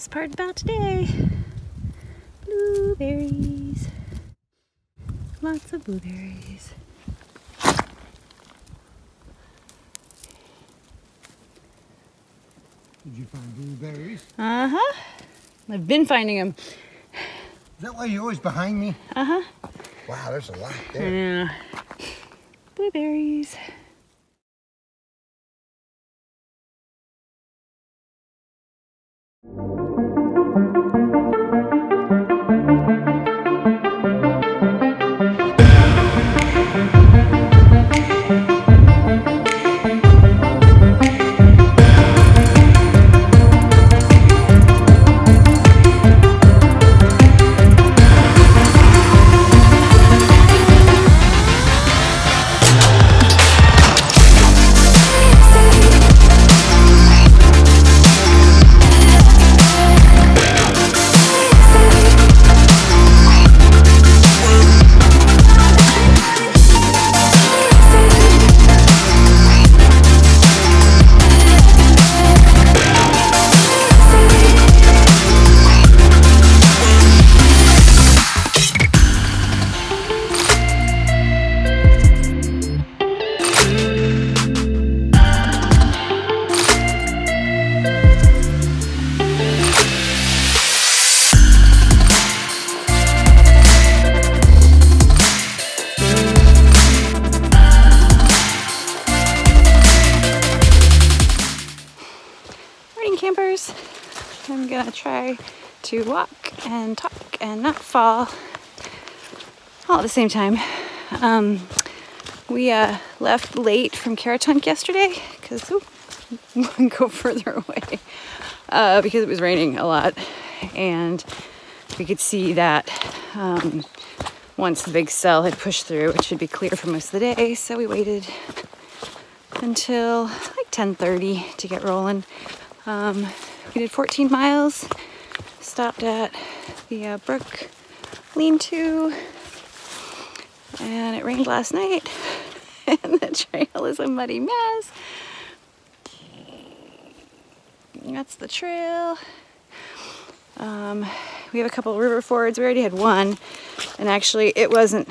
best part about today. Blueberries. Lots of blueberries. Did you find blueberries? Uh-huh. I've been finding them. Is that why you're always behind me? Uh-huh. Wow, there's a lot there. Yeah. Blueberries. Campers. I'm gonna try to walk and talk and not fall all at the same time. Um, we uh, left late from Caratunk yesterday because we go further away uh, because it was raining a lot and we could see that um, once the big cell had pushed through it should be clear for most of the day so we waited until like 10:30 to get rolling. Um, we did 14 miles, stopped at the uh, Brook Lean-To, and it rained last night, and the trail is a muddy mess. That's the trail. Um, we have a couple river fords. We already had one, and actually it wasn't.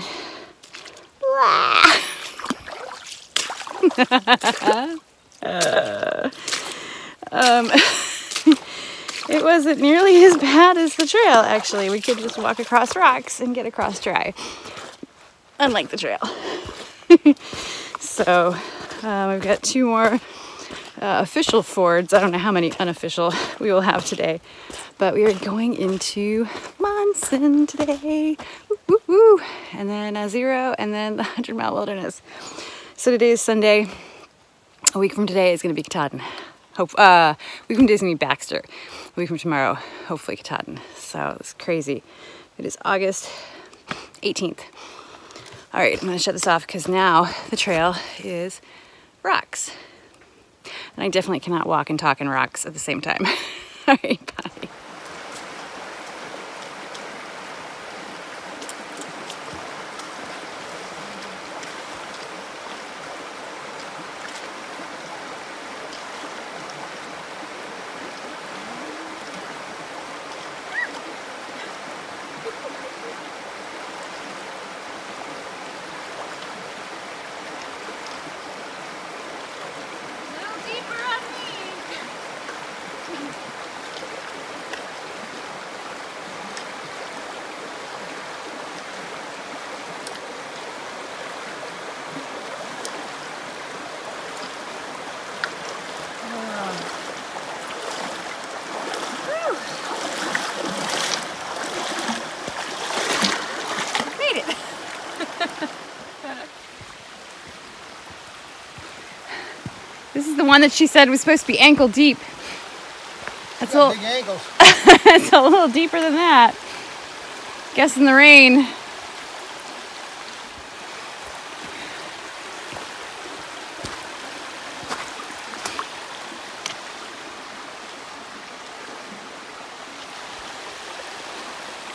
Uh, um, it wasn't nearly as bad as the trail, actually. We could just walk across rocks and get across dry, unlike the trail. so, um, we've got two more uh, official fords. I don't know how many unofficial we will have today, but we are going into Monson today. And then a zero, and then the 100 mile wilderness. So today is Sunday. A week from today is going to be Katahdin. Hope, uh, going to be Baxter. We from tomorrow, hopefully Katahdin. So it's crazy. It is August 18th. All right, I'm to shut this off because now the trail is rocks. And I definitely cannot walk and talk in rocks at the same time. All right, bye. This is the one that she said was supposed to be ankle deep. That's a little, it's a little deeper than that. Guess in the rain.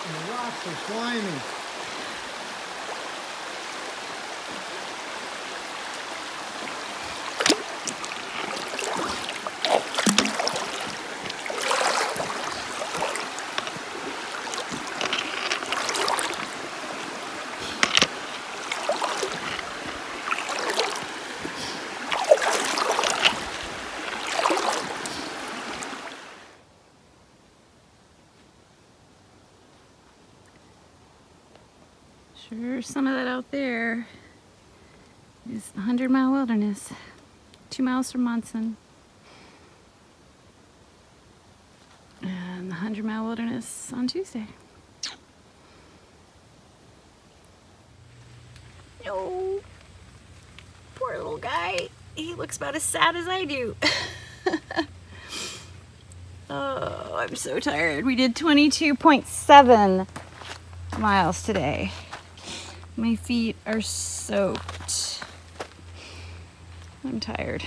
The rocks are slimy. There's some of that out there. Is 100 Mile Wilderness, two miles from Monson. And the 100 Mile Wilderness on Tuesday. No. Poor little guy. He looks about as sad as I do. oh, I'm so tired. We did 22.7 miles today. My feet are soaked. I'm tired.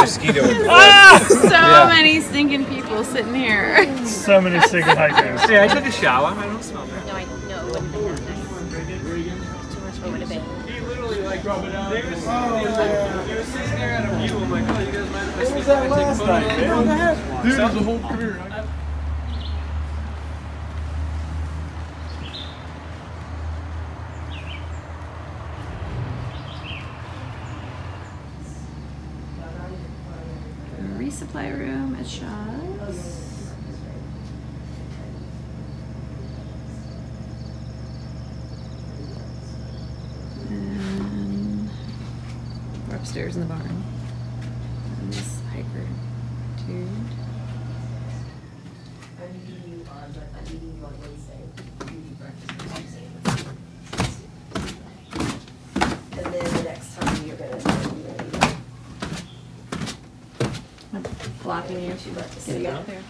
mosquito. So many stinking people sitting here. So many single hikers. Hey, I took a shower. I don't smell bad. No, I no, it wouldn't have been that nice. Too much what would have been. He literally like they was, they was, they was sitting there at a view. I'm like, oh, you guys mind if I sneak in and take a photo? Dude, the whole career. Resupply room at Shaw's. And we're upstairs in the barn. And this hiker dude. I'm meeting you on, you. And then the next time you're gonna, ready. You. She left to see out there.